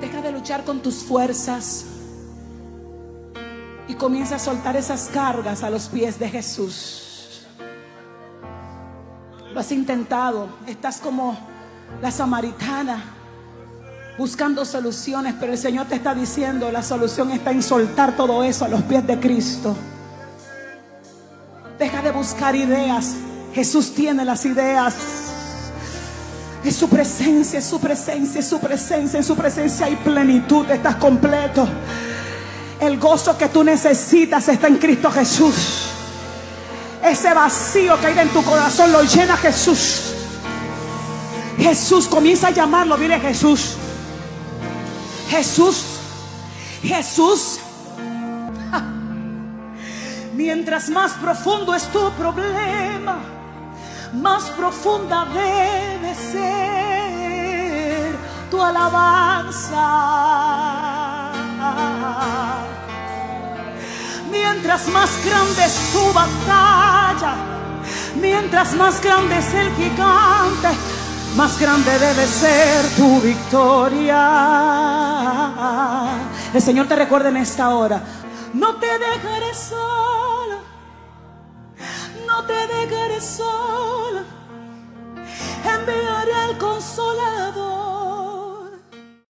Deja de luchar con tus fuerzas y comienza a soltar esas cargas a los pies de Jesús. Lo has intentado, estás como la samaritana buscando soluciones, pero el Señor te está diciendo, la solución está en soltar todo eso a los pies de Cristo. Deja de buscar ideas. Jesús tiene las ideas. Es su presencia, es su presencia, es su presencia. En su presencia hay plenitud, estás completo. El gozo que tú necesitas está en Cristo Jesús. Ese vacío que hay en tu corazón lo llena Jesús. Jesús, comienza a llamarlo, dile Jesús. Jesús, Jesús. Mientras más profundo es tu problema, más profunda debe alabanza. Mientras más grande es tu batalla, mientras más grande es el gigante, más grande debe ser tu victoria. El Señor te recuerda en esta hora, no te dejaré sola, no te dejaré sola